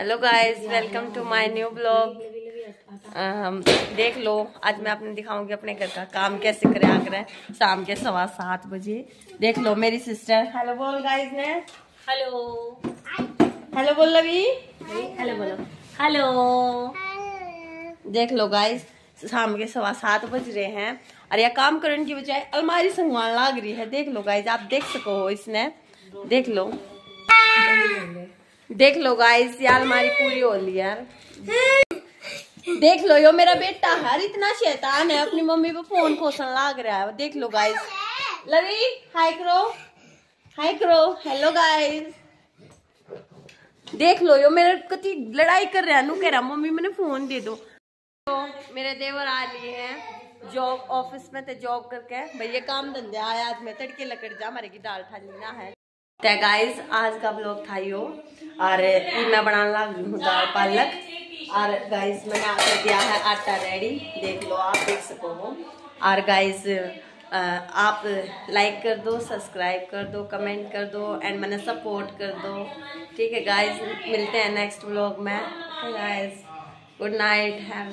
Hello guys welcome to my new blog देख लो आज मैं आपने दिखाऊँगी अपने घर का काम कैसे करे आकर शाम के सवा सात बजे। देख लो मेरी सिस्टर हेलो बोल गाइस ने। हेलो हेलो बोल लवी। हेलो बोलो। हेलो देख लो गाइस शाम के सवा सात बज रहे हैं। और यह काम करने की बजाय अलमारी संगवान लाग रही है। देख लो गाइज़ आप देख सको हो इसने। देख लो। देख लो गाइस यार हमारी पूरी हो ली यार। देख लो, यो मेरा बेटा है इतना शैतान है, अपनी मम्मी पे फ़ोन खोसन लाग रहा है। देख लो गाइस लवी हाय करो हाय करो हेलो गाइस देख लो, यो मेरे कति लड़ाई कर रहा है, नु कह रहा, मम्मी, मैंने फ़ोन दे दो। तो मेरे देवर आ लिए हैं जॉब ऑफ़िस में थे जॉब करके। भैया काम धंधे आया आज मैं तड़के लकड़ जा, हमारे की दाल ठानी ना है। तो गाइस आज का ब्लॉग था यो। और मैं बनाने लग दाल पालक। और गाइस मैंने आकर दिया है आटा रेडी देख लो, आप देख सको हो। और गाइस आप लाइक कर दो सब्सक्राइब कर दो कमेंट कर दो एंड मैंने सपोर्ट कर दो। ठीक है गाइस मिलते हैं नेक्स्ट ब्लॉग में। Guys good night have